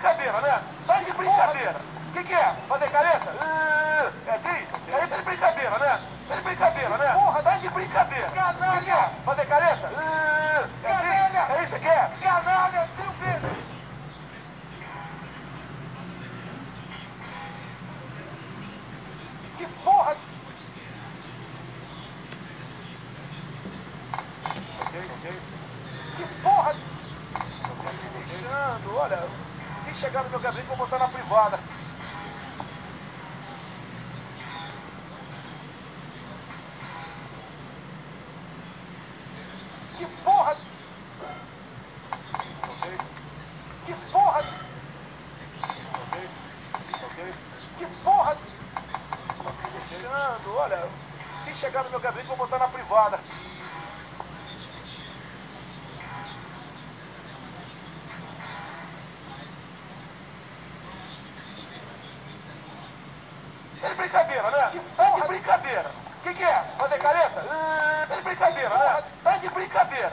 brincadeira, né? Tá de brincadeira. O que, que é? Fazer careta? Uh, é assim? Aí tá de brincadeira, né? Tá de brincadeira, né? Porra, tá de brincadeira. O que, que é? Fazer careta? Uh, é assim? É isso que é? Canalha, mil vezes! Que porra! Ok, ok. Que porra! Tá me deixando, olha. Se chegar no meu gabinete, vou botar na privada. Que porra! Que porra! Ok, ok. Que porra! Me deixando, olha. Se chegar no meu gabinete, vou botar na privada. É de brincadeira, né? É de brincadeira. O que, que é? Fazer careta? É de brincadeira, né? É de brincadeira.